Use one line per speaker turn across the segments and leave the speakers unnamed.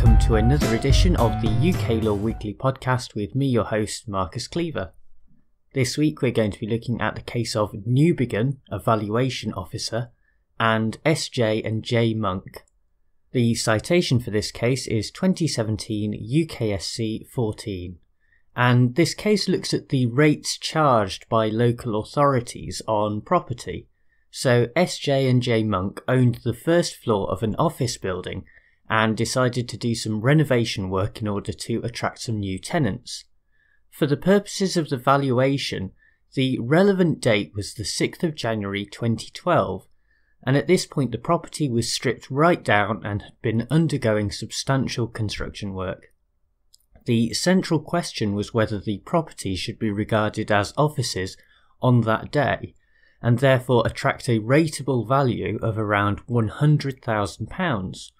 to another edition of the UK Law Weekly podcast with me, your host, Marcus Cleaver. This week we're going to be looking at the case of Newbigin, a valuation officer, and SJ and J Monk. The citation for this case is 2017 UKSC 14, and this case looks at the rates charged by local authorities on property. So SJ and J Monk owned the first floor of an office building and decided to do some renovation work in order to attract some new tenants. For the purposes of the valuation, the relevant date was the 6th of January 2012, and at this point the property was stripped right down and had been undergoing substantial construction work. The central question was whether the property should be regarded as offices on that day and therefore attract a rateable value of around £100,000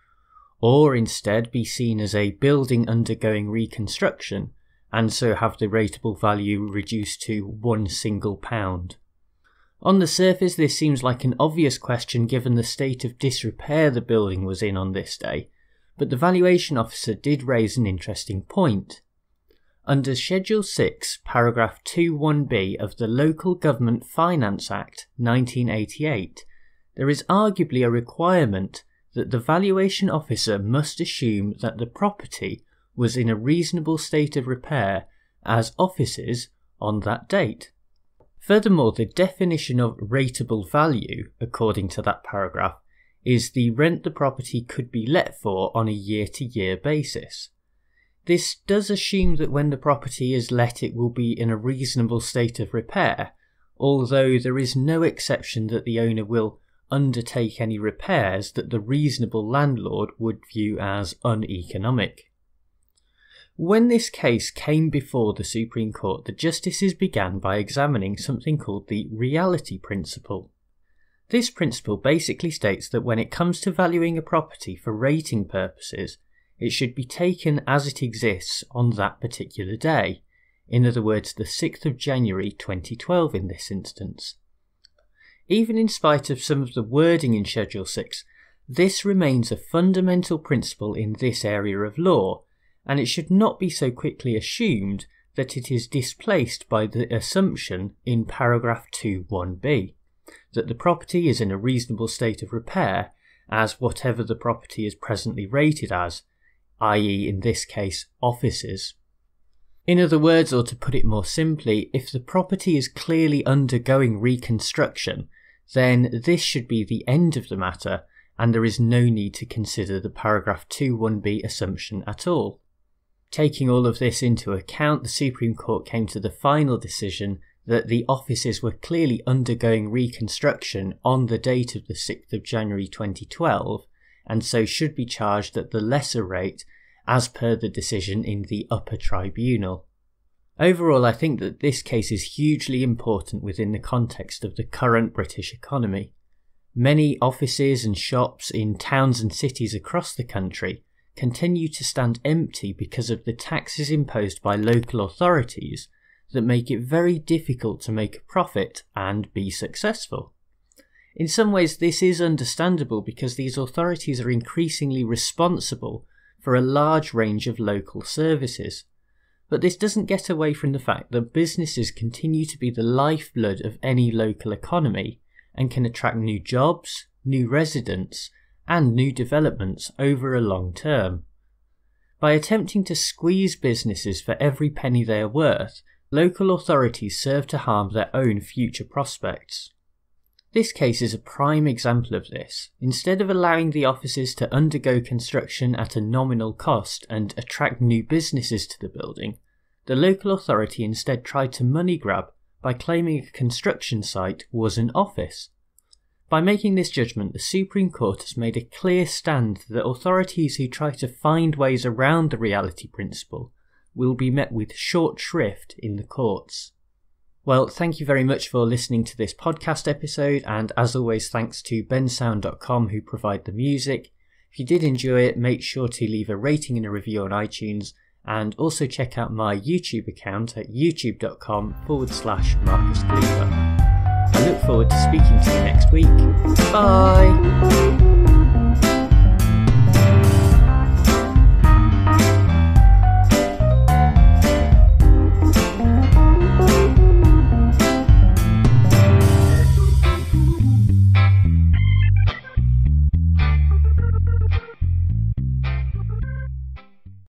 or instead be seen as a building undergoing reconstruction and so have the rateable value reduced to one single pound. On the surface, this seems like an obvious question given the state of disrepair the building was in on this day, but the valuation officer did raise an interesting point. Under Schedule 6, paragraph 21b of the Local Government Finance Act 1988, there is arguably a requirement that the valuation officer must assume that the property was in a reasonable state of repair as offices on that date. Furthermore, the definition of rateable value, according to that paragraph, is the rent the property could be let for on a year to year basis. This does assume that when the property is let, it will be in a reasonable state of repair, although there is no exception that the owner will undertake any repairs that the reasonable landlord would view as uneconomic. When this case came before the Supreme Court, the justices began by examining something called the reality principle. This principle basically states that when it comes to valuing a property for rating purposes, it should be taken as it exists on that particular day. In other words, the 6th of January 2012 in this instance. Even in spite of some of the wording in Schedule 6, this remains a fundamental principle in this area of law, and it should not be so quickly assumed that it is displaced by the assumption in paragraph 2.1b that the property is in a reasonable state of repair as whatever the property is presently rated as, i.e., in this case, offices. In other words, or to put it more simply, if the property is clearly undergoing reconstruction, then this should be the end of the matter and there is no need to consider the paragraph 21b assumption at all. Taking all of this into account, the Supreme Court came to the final decision that the offices were clearly undergoing reconstruction on the date of the 6th of January 2012 and so should be charged at the lesser rate as per the decision in the upper tribunal. Overall, I think that this case is hugely important within the context of the current British economy. Many offices and shops in towns and cities across the country continue to stand empty because of the taxes imposed by local authorities that make it very difficult to make a profit and be successful. In some ways, this is understandable because these authorities are increasingly responsible for a large range of local services. But this doesn't get away from the fact that businesses continue to be the lifeblood of any local economy and can attract new jobs, new residents, and new developments over a long term. By attempting to squeeze businesses for every penny they are worth, local authorities serve to harm their own future prospects. This case is a prime example of this. Instead of allowing the offices to undergo construction at a nominal cost and attract new businesses to the building, the local authority instead tried to money grab by claiming a construction site was an office. By making this judgment, the Supreme Court has made a clear stand that authorities who try to find ways around the reality principle will be met with short shrift in the courts. Well, thank you very much for listening to this podcast episode, and as always, thanks to bensound.com who provide the music. If you did enjoy it, make sure to leave a rating and a review on iTunes, and also check out my YouTube account at youtube.com forward slash Marcus Cleaver. I look forward to speaking to you next week. Bye!